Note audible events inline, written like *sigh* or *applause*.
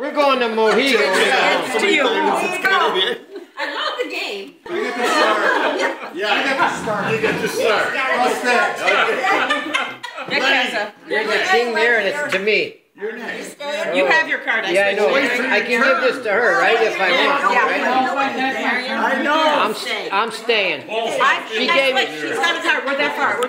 We're going to Mojito now. It's to you. I love the game. You got to start. Yeah, you got to start. You get to start. *laughs* Nick has a. There's a king there and it's to me. You're next. You have your card. Yeah, I know. I can give this to her, right, if I want, right? I know. I'm, I'm staying. I, She gave me- switched. She's got a card. We're that far. We're